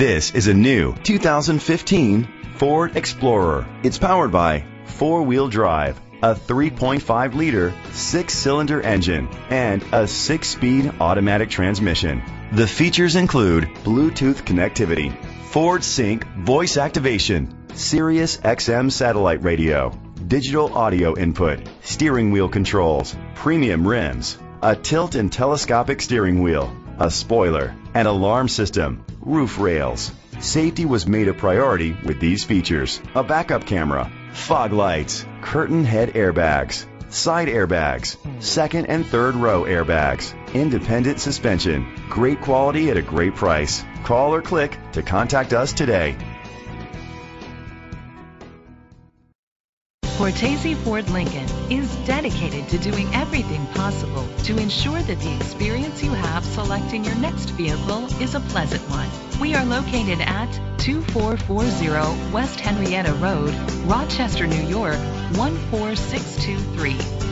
This is a new 2015 Ford Explorer. It's powered by four-wheel drive, a 3.5 liter six cylinder engine, and a six speed automatic transmission. The features include Bluetooth connectivity, Ford Sync voice activation, Sirius XM satellite radio, digital audio input, steering wheel controls, premium rims, a tilt and telescopic steering wheel, a spoiler, an alarm system, roof rails. Safety was made a priority with these features. A backup camera, fog lights, curtain head airbags, side airbags, second and third row airbags, independent suspension. Great quality at a great price. Call or click to contact us today. Cortese Ford Lincoln is dedicated to doing everything possible to ensure that the experience you have selecting your next vehicle is a pleasant one. We are located at 2440 West Henrietta Road, Rochester, New York 14623.